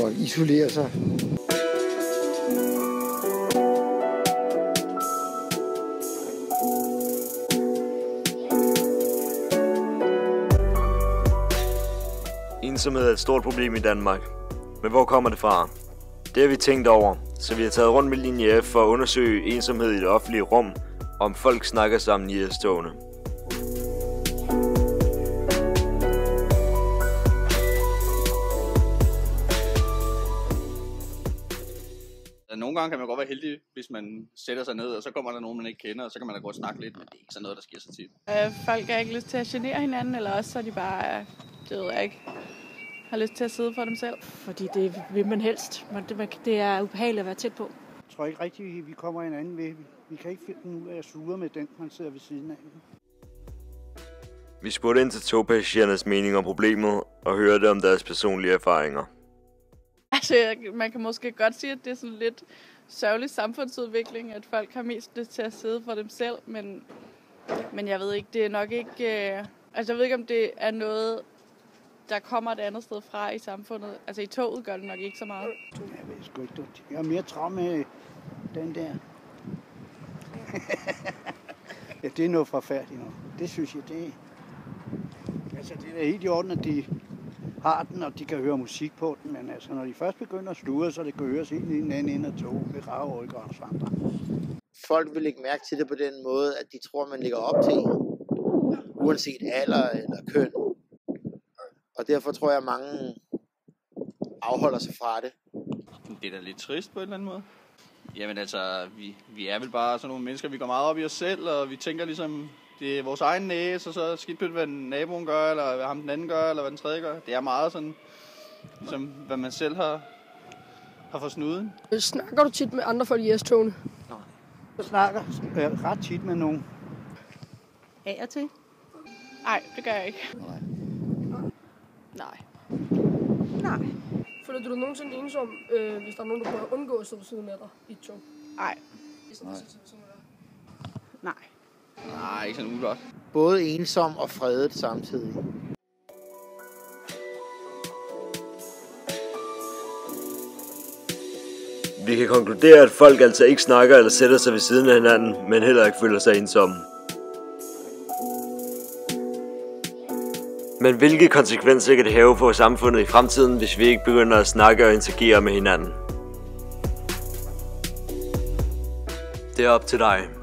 folk isolerer sig. Ensomhed er et stort problem i Danmark. Men hvor kommer det fra? Det har vi tænkt over, så vi har taget rundt med linje F for at undersøge ensomhed i det offentlige rum, om folk snakker sammen i S-togene. Nogle gange kan man godt være heldig, hvis man sætter sig ned, og så kommer der nogen, man ikke kender, og så kan man da godt snakke lidt, men det er ikke sådan noget, der sker så tit. Øh, folk har ikke lyst til at genere hinanden, eller også så er de bare, det ved jeg ikke, har lyst til at sidde for dem selv. Fordi det vil man helst. Men det, det er ubehageligt at være tæt på. Jeg tror ikke rigtigt, vi kommer hinanden ved. Vi kan ikke finde ud af at sure med den, man sidder ved siden af. Vi spurgte ind til togpassagerernes mening om problemet og hørte om deres personlige erfaringer. Altså, man kan måske godt sige, at det er sådan lidt sørgelig samfundsudvikling, at folk har mest lyst til at sidde for dem selv, men, men jeg ved ikke, det er nok ikke... Øh, altså, jeg ved ikke, om det er noget, der kommer et andet sted fra i samfundet. Altså, i toget gør det nok ikke så meget. Jeg ved sgu ikke, jeg er mere travlt med den der. ja, det er noget forfærdeligt. Det synes jeg, det er... Altså, det er helt i orden, at de har den, og de kan høre musik på den, men altså, når de først begynder at slure, så det kan høres helt i den anden ende af tog ved Ragerykker og andre. Folk vil lægge mærke til det på den måde, at de tror, man ligger op til en, uanset alder eller køn. Og derfor tror jeg, at mange afholder sig fra det. Det er da lidt trist på en eller anden måde. Jamen altså, vi, vi er vel bare sådan nogle mennesker, vi går meget op i os selv, og vi tænker ligesom, det er vores egen næse, og så skidt pyt, hvad naboen gør, eller hvad ham den anden gør, eller hvad den tredje gør. Det er meget sådan, som hvad man selv har, har for snuden. Snakker du tit med andre folk i S-togene? Nej. Jeg snakker øh, ret tit med nogen. Af og til? Nej, det gør jeg ikke. Nej. Nej. Nej. Føler du dig nogensinde ensom, øh, hvis der er nogen, der prøver at undgå at sidde ved siden af dig i et tog? Nej. Nej. Nej. Nej, ikke sådan ugodt. Både ensom og fredet samtidig. Vi kan konkludere, at folk altså ikke snakker eller sætter sig ved siden af hinanden, men heller ikke føler sig ensomme. Men hvilke konsekvenser kan det have for samfundet i fremtiden, hvis vi ikke begynder at snakke og interagere med hinanden? Det er op til dig.